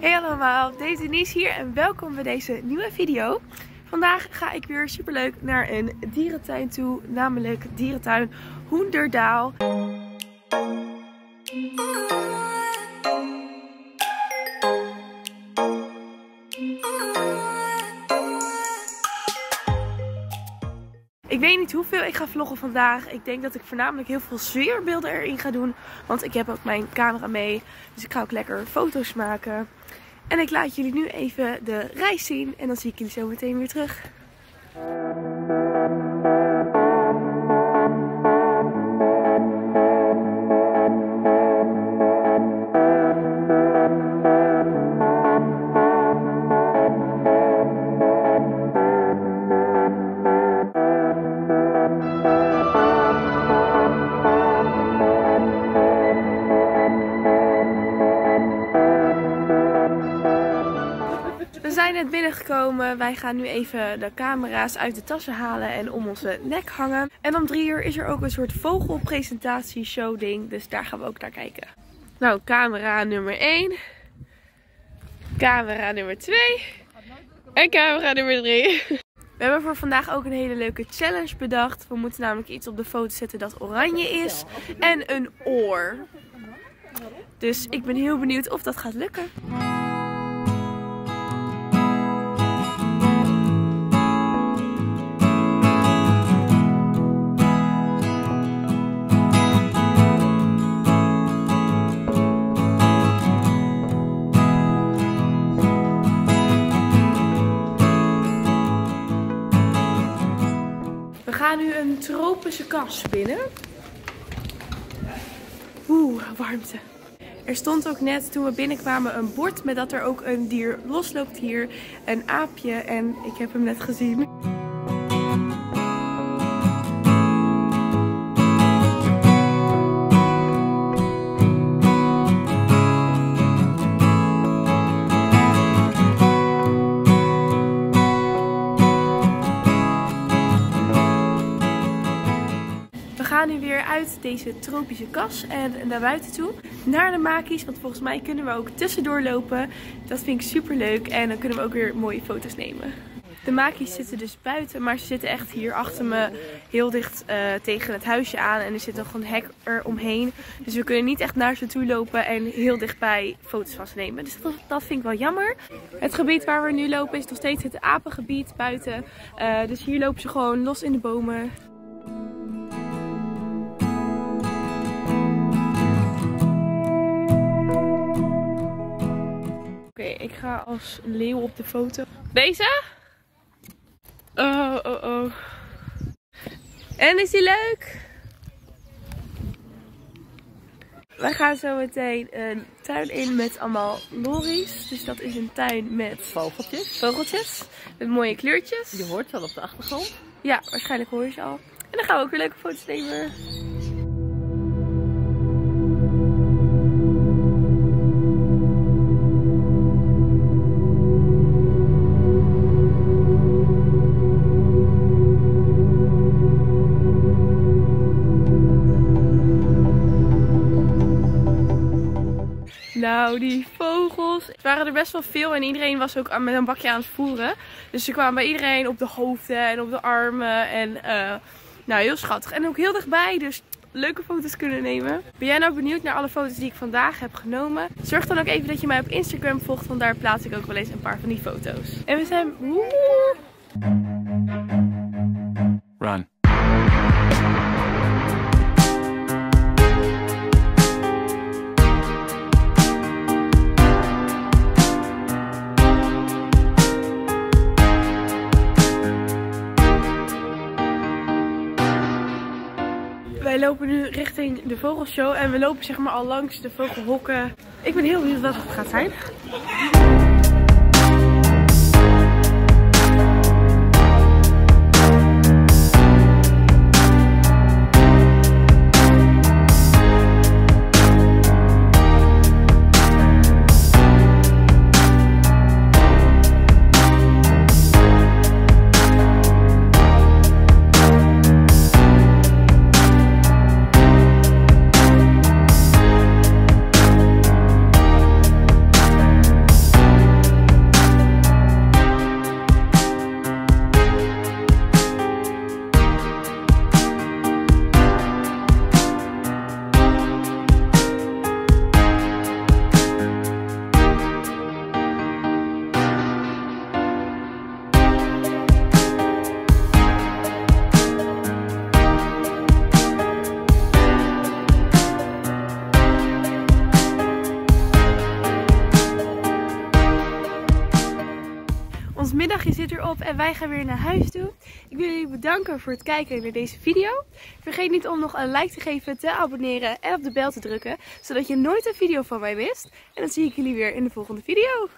Hey allemaal, deze Denise hier en welkom bij deze nieuwe video. Vandaag ga ik weer superleuk naar een dierentuin toe, namelijk dierentuin Hoenderdaal. Ik weet niet hoeveel ik ga vloggen vandaag. Ik denk dat ik voornamelijk heel veel sfeerbeelden erin ga doen. Want ik heb ook mijn camera mee. Dus ik ga ook lekker foto's maken. En ik laat jullie nu even de reis zien. En dan zie ik jullie zo meteen weer terug. Net binnengekomen. Wij gaan nu even de camera's uit de tassen halen en om onze nek hangen. En om drie uur is er ook een soort vogelpresentatie show ding. Dus daar gaan we ook naar kijken. Nou, camera nummer 1. Camera nummer 2. En camera nummer 3. We hebben voor vandaag ook een hele leuke challenge bedacht. We moeten namelijk iets op de foto zetten dat oranje is. En een oor. Dus ik ben heel benieuwd of dat gaat lukken. Nu een tropische kas binnen. Oeh, warmte. Er stond ook net toen we binnenkwamen een bord met dat er ook een dier losloopt hier. Een aapje en ik heb hem net gezien. Deze tropische kas en naar buiten toe. Naar de makies, want volgens mij kunnen we ook tussendoor lopen. Dat vind ik super leuk en dan kunnen we ook weer mooie foto's nemen. De makies zitten dus buiten, maar ze zitten echt hier achter me heel dicht eh, tegen het huisje aan. En er zit nog een hek eromheen. Dus we kunnen niet echt naar ze toe lopen en heel dichtbij foto's van ze nemen. Dus dat, dat vind ik wel jammer. Het gebied waar we nu lopen is nog steeds het apengebied buiten. Eh, dus hier lopen ze gewoon los in de bomen. Ik ga als leeuw op de foto. Deze? Oh, oh, oh. En is die leuk? Wij gaan zo meteen een tuin in met allemaal lorries. Dus dat is een tuin met Vogeltjes. vogeltjes. Met mooie kleurtjes. Je hoort wel op de achtergrond. Ja, waarschijnlijk hoor je ze al. En dan gaan we ook weer leuke foto's nemen. Nou, die vogels. Het waren er best wel veel en iedereen was ook met een bakje aan het voeren. Dus ze kwamen bij iedereen op de hoofden en op de armen. En eh, nou, heel schattig. En ook heel dichtbij, dus leuke foto's kunnen nemen. Ben jij nou benieuwd naar alle foto's die ik vandaag heb genomen? Zorg dan ook even dat je mij op Instagram volgt, want daar plaats ik ook wel eens een paar van die foto's. En we zijn... Run. Wij lopen nu richting de vogelshow en we lopen zeg maar al langs de vogelhokken. Ik ben heel benieuwd wat het gaat zijn. Erop en wij gaan weer naar huis toe. Ik wil jullie bedanken voor het kijken naar deze video. Vergeet niet om nog een like te geven, te abonneren en op de bel te drukken. Zodat je nooit een video van mij mist. En dan zie ik jullie weer in de volgende video.